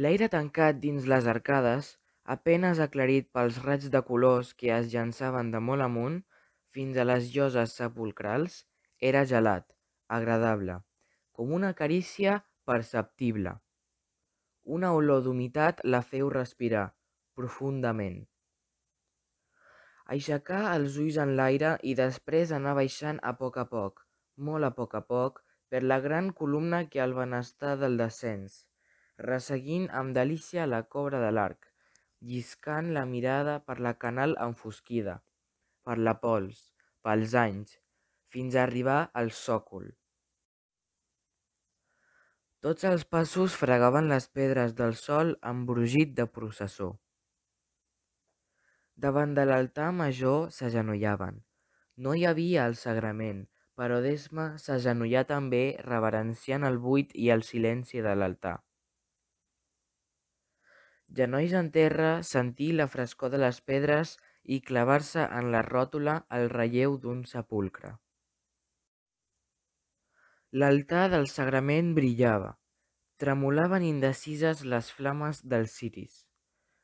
L'aire tancat dins les arcades, a penes aclarit pels raigs de colors que es llançaven de molt amunt fins a les lloses sepulcrals, era gelat, agradable, com una carícia perceptible. Una olor d'humitat la féu respirar, profundament. Aixecà els ulls enlaire i després anar baixant a poc a poc, molt a poc a poc, per la gran columna que el benestar del descens, resseguint amb delícia la cobra de l'arc, lliscant la mirada per la canal enfosquida, per la pols, pels anys, fins a arribar al sòcol. Tots els passos fregaven les pedres del sòl amb brugit de processó. Davant de l'altar major s'agenollaven. No hi havia el sagrament, però Desma s'agenollà també reverenciant el buit i el silenci de l'altar. Genolls en terra, sentí la frescor de les pedres i clavar-se en la ròtula el relleu d'un sepulcre. L'altar del sagrament brillava. Tremolaven indecises les flames dels ciris.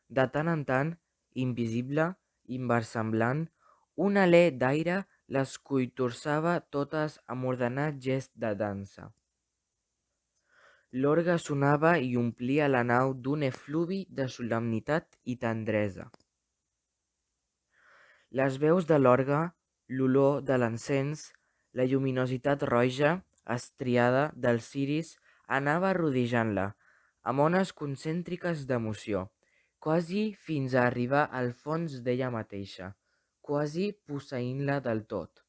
De tant en tant, invisible, inversemblant, un alè d'aire les cuitorsava totes amb ordenat gest de dansa. L'orgue sonava i omplia la nau d'un efluvi de solemnitat i tendresa. Les veus de l'orgue, l'olor de l'encens, la lluminositat roja, estriada dels ciris anava rodejant-la, amb ones concèntriques d'emoció quasi fins a arribar al fons d'ella mateixa, quasi posseint-la del tot.